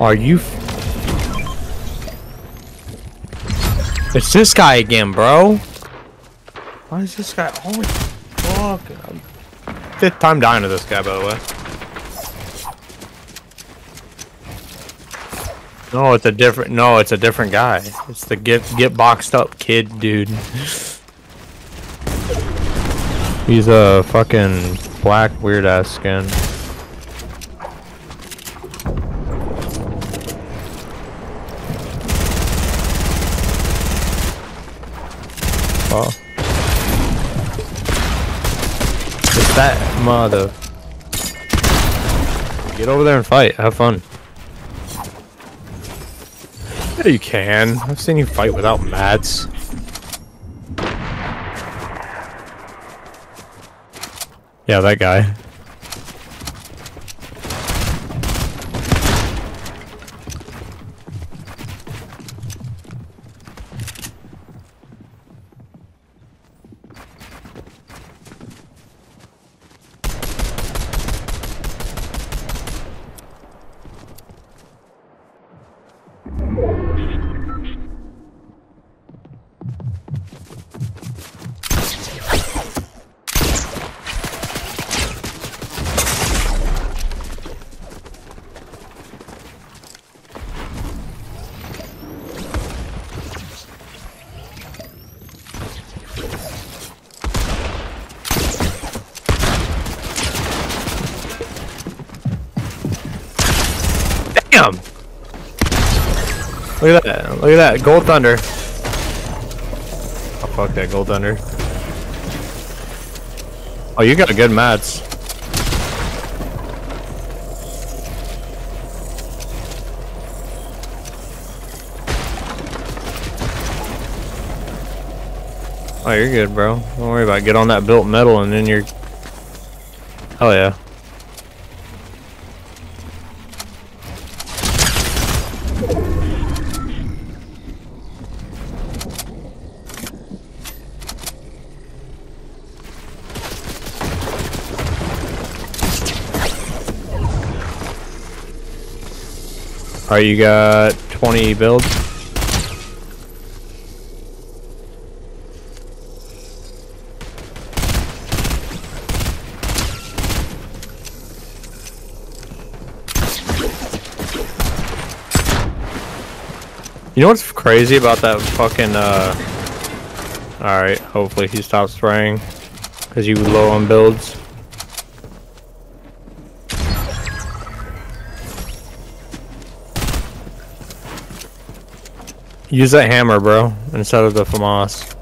Are you? It's this guy again, bro. Why is this guy always fucking? Fifth time dying to this guy, by the way. No, it's a different. No, it's a different guy. It's the get get boxed up kid, dude. He's a fucking black weird ass skin. Oh. It's that mother. Get over there and fight. Have fun. Yeah, you can. I've seen you fight without mats. Yeah, that guy. Damn! Look at that. Look at that. Gold Thunder. Oh, fuck that Gold Thunder. Oh, you got a good mats. Oh, you're good, bro. Don't worry about it. Get on that built metal and then you're... Hell yeah. Alright, you got 20 builds? You know what's crazy about that fucking, uh... Alright, hopefully he stops spraying. Because you low on builds. Use that hammer, bro, instead of the FAMAS.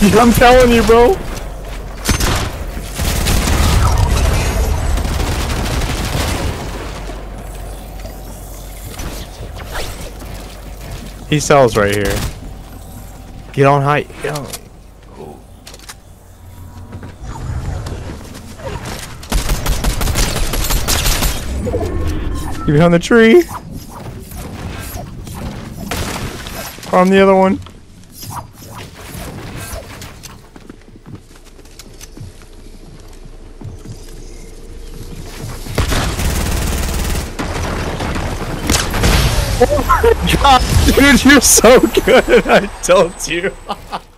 I'm telling you, bro. He sells right here. Get on height. Get on. Get behind the tree. On the other one. Oh my god, dude, you're so good. I told you.